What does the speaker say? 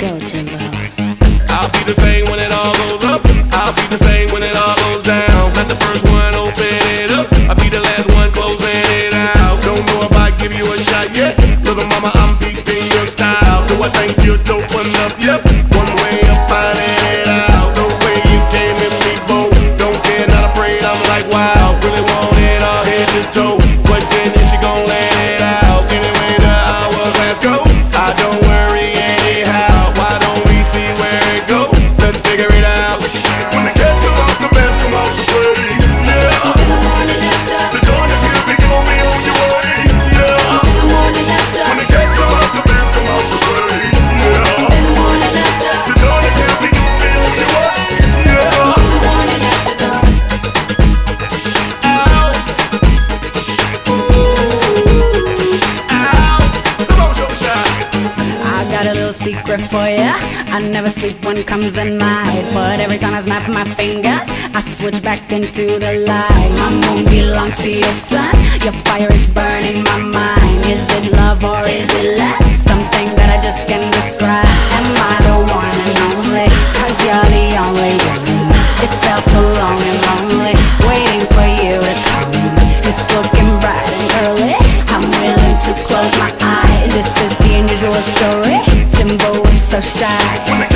Go, Timbo. I'll be the same when it all goes up. I'll be the same when it all goes down. secret for ya. I never sleep when comes the night, but every time I snap my fingers, I switch back into the light. My moon belongs to your sun. Your fire is burning my mind. Is it love or is it lust? Something that I just can't describe. Am I the one and only? Cause you're the only. one. It felt so long and lonely. so shy.